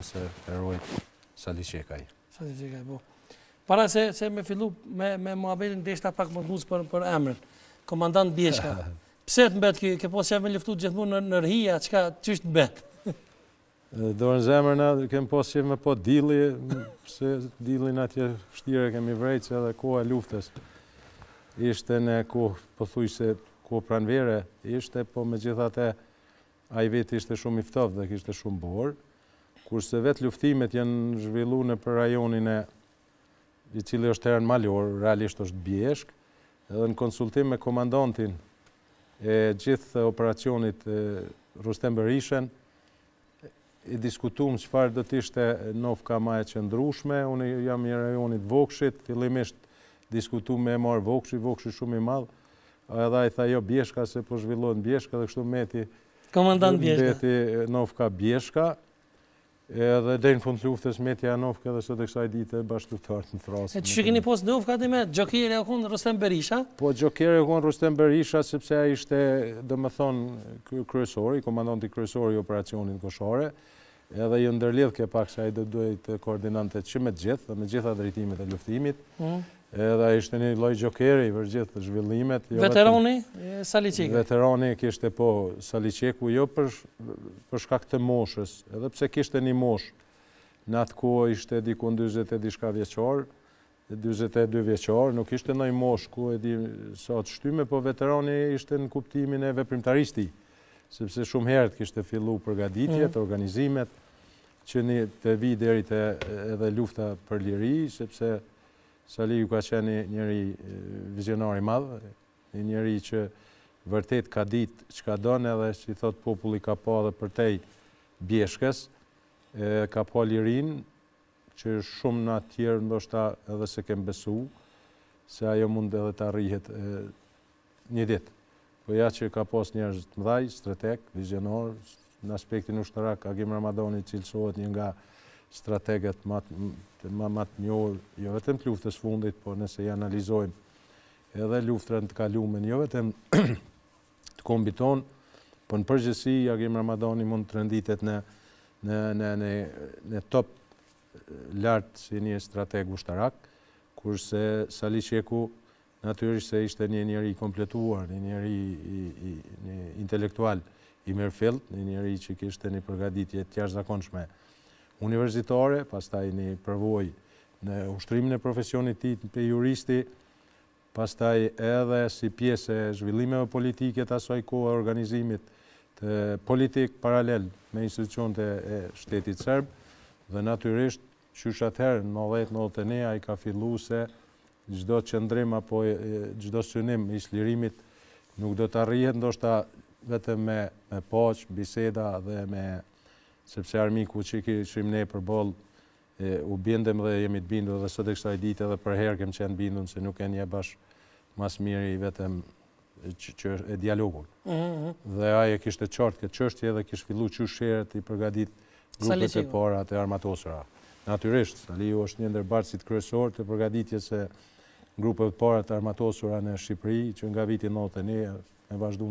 se e ruajt Sali Çekaj. Sali Çekaj, po. Para se, se me fillu me, me muhabetin, dhe ishta pak më guzë për, për emrin. Komandant Bjeshka. Pse të mbet kjo, ke po thu me luftu gjithmonë në, në rëhia, çka, qysh të mbet? Dorën n'zemër në kemë po që me po dili, se dilin atje vshtirë kemi vrejtë që edhe koha e luftës. Ishte në kohë, pothujse kohë pranvere, ishte po megjithatë Ai vit ishte shumë i ftoftë dhe kishte shumë borë, kurse vetë luftimet janë zhvillu nëpër rajonin e i cili është teren malor, realisht është bjeshkë, edhe në konsultim me komandantin e gjithë operacionit Rrustem Berishën, e diskutum çfarë do të ishte nofka më e qëndrueshme, unë jam i rajonit Vokshit, fillimisht diskutum me e marrë Vokshi, Vokshi shumë i madh, edhe ai tha jo Bjeshka se po zhvillohet Bjeshka dhe kështu meti Komandant Bjeshka. Mbeti nofka Bjeshka. Edhe deri në fund të luftës meti kjo nofka edhe sot e kësaj dite bashkëluftarët më thrrasin. E ju keni pas nofka aty, Xhokeri u kon Rrustem Berisha? Po, Xhokeri u kon Rrustem Berisha sepse ai ishte, domethënë, Ky kryesori, komandanti kryesor i operacionit Koshare, edhe ju ndërlidhke pak se ai do t'duhej të koordinonte që me të gjithë dhe me gjitha drejtimet e luftimit. Edhe ai ishte një lloj xhokeri për gjithë zhvillimet. Jo Veterani Sali Çeku. Veterani ishte po Sali Çeku jo për për shkak të moshës, edhe pse kishte një moshë. Në atë kohë ishte diku 40 e diçka vjeçar, Dyzet e dy vjeçar, nuk ishte ndonjë moshë ku e di sa të shtyme, po veterani ishte në kuptimin e veprimtarisë s'tij, sepse shumë herët kishte fillu përgaditjet, mm. organizimet, që të vijë deri te edhe lufta për liri, sepse Saliu ka qenë një njeri vizionar i madh, një njeri që vërtet ka ditë çka don edhe që i thotë populli ka pa edhe përtej bjeshkës, ka pa lirinë, që shumë na t'tjerë ndoshta edhe s'e kem besu, se ajo mund edhe të arrihet një ditë. Po ja që ka pas njerëz të mëdhaj, strategë, vizionarë, në aspektin ushtarak, Agim Ramadani cilësohet një nga strategët më të njohur, jo vetëm të luftës s'fundit, po nëse i analizojmë edhe luftrat në të kalumën, jo vetëm të kombit tonë, po në përgjithësi Agim Ramadani mund të renditet në në në në në top lart si një strateg ushtarak, kurse Sali Çeku natyrisht se ishte një njeri i kompletuar, një njeri i, i, një intelektual i mirëfillt, një njeri që kishte një përgatitje të jashtëzakonshme universitare, pastaj një përvojë në ushtrimin e profesionit të tij të juristit, pastaj edhe si pjesë e zhvillimeve politike të asaj kohe organizimit politik paralel me institucionet e shtetit serb dhe natyrisht qysh atëherë në nëntëdhjetë nëntëdhjetë e një ai ka fillu se çdo qëndrim apo çdo synim i çlirimit nuk do të arrihet ndoshta vetëm me me paqë, biseda dhe me sepse armiku që i kishim ne përballë E u bindem dhe jemi të bindur dhe sot e kësaj dite edhe përherë kem qenë t'bindun se nuk e njeh bash masmiri vetëm që dialogun. Dhe ai e kishte të qartë këtë çështje dhe kish fillu qysh herët t'i përgadit grupet e para të armatosura. Natyrisht, Salihu është një ndër bartësit kryesor të përgaditjes së grupeve të para të armatosura në Shqipëri që nga viti nëntëdhjetë e një e vazhdu